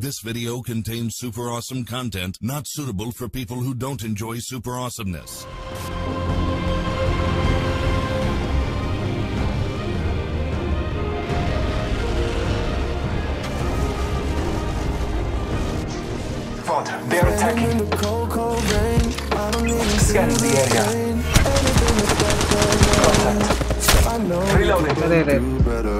This video contains super awesome content not suitable for people who don't enjoy super awesomeness. Father, they're attacking. Scanning the area. Contact. Reloading.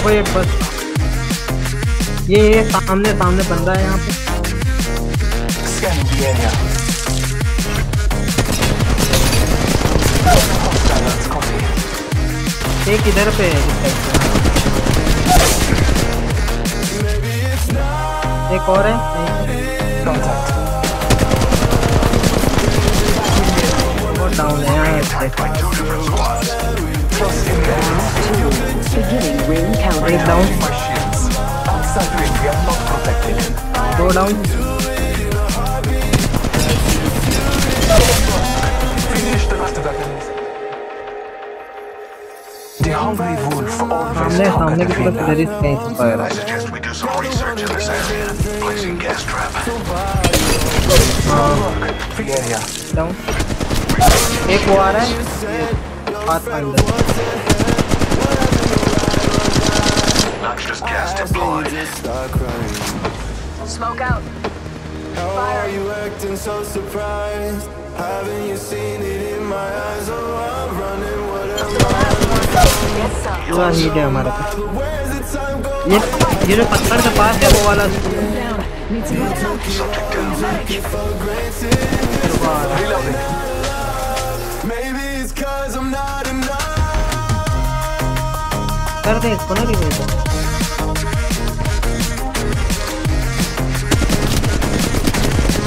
देखो ये बस। ये ये सामने सामने बन रहा है यहाँ पे। एक इधर पे है एक और है डाउन है। यहाँ ring एक countdown. Down My shields. Outside ring, we are not protected. दो down Finish the last of that enemies. The hungry wolf always सामने सामने की talk तरफ at इधर ही कहीं से fire I suggest we do some research in this area. Placing gas trap. Free area. Down एक वो आ रहा है हाथ अंदर Noxious gas deployed. Smoke out. How are you acting so surprised? Haven't you seen it in my eyes? Oh, I'm running, what am Get some. पूरा heat है हमारे पास I? Where's the time going? ये ये जो पत्थर के पास है वो वाला Subject down. For granted. Reloading. Maybe it's cause I'm not enough. कर दे इसको ना रिमूव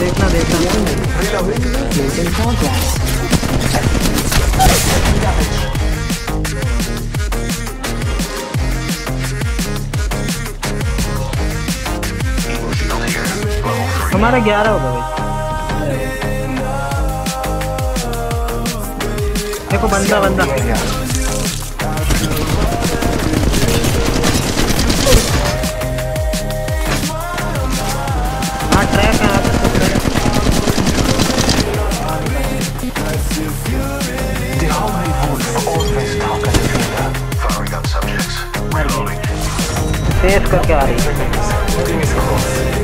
Level three. हमारा ग्यारह होगा भाई देखो बंदा बंदा तेज करके आ रही है?